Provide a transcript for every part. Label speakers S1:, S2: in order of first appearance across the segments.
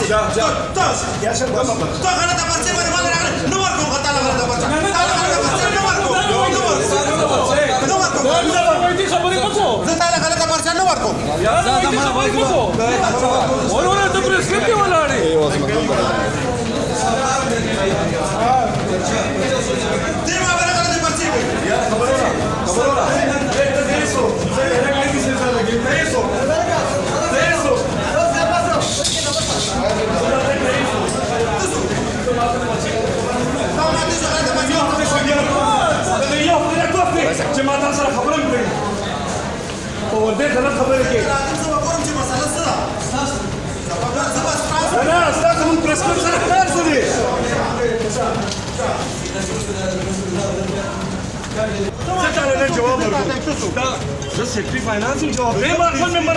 S1: پرسي ځه ځه تاسو یا څه کوم تا غلطه پرسي باندې باندې راغله نو ورکو غلطه غلطه پرسي تا غلطه پرسي نو ورکو نو ورکو نو ورکو نو ورکو دې خبرې مکو زه تا غلطه پرسي نو ورکو یا زه تا خبرې مکو اور اور ته پرې سکتي ولاړې دې ما جاب سی جاب فون نمبر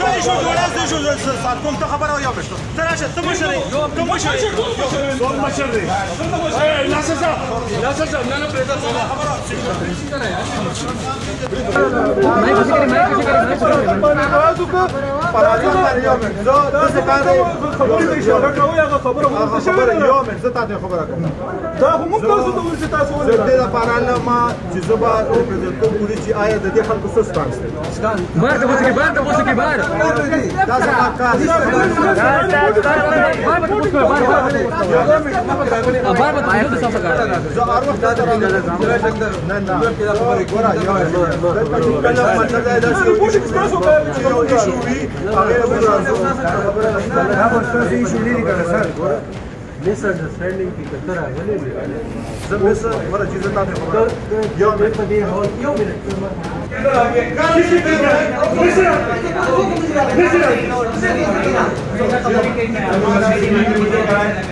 S1: دای شو جوړه دای شو سات کوم ته خبره یا بشته تر راشه ته مشر یو ته مشر ټول مشر دی لاسه سا لاسه سا نه نه پرېدا څه خبره مای کوشش کړی مای کوشش کړی مای کوشش کړی پلازم باندې یو من زه د څه خبرې دې شو راکوي هغه خبره مو څه خبره یو من زه تاسو خبره کوم دا خو موږ تاسو ته ولې تاسو ولې دې دا پارانه ما چې زبا او پرځته پولیس آیا د دې خلکو سره ستانسته ستان بار ته وڅ کې بار ته وڅ کې بار مسٹرسٹینڈنگ کی طرح یہ میں مسٹر ہمارا چیز تھا یہ میں یہ ہال یہ میں کر رہا ہے مسٹر Thank you.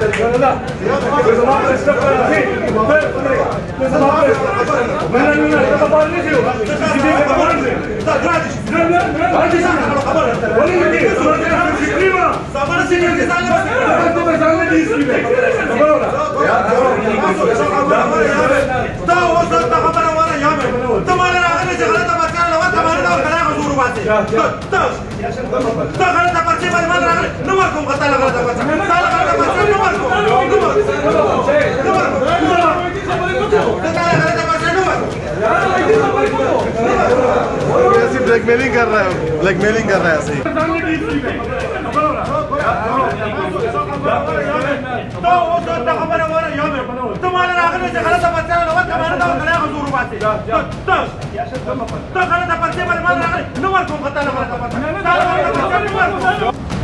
S1: دا غلطه پرچې باندې مال راغله نو ورکوم غلطه غلطه ایسی بلیک میلنگ کر رہا ہے بلیک میلنگ کر رہا ہے ایسے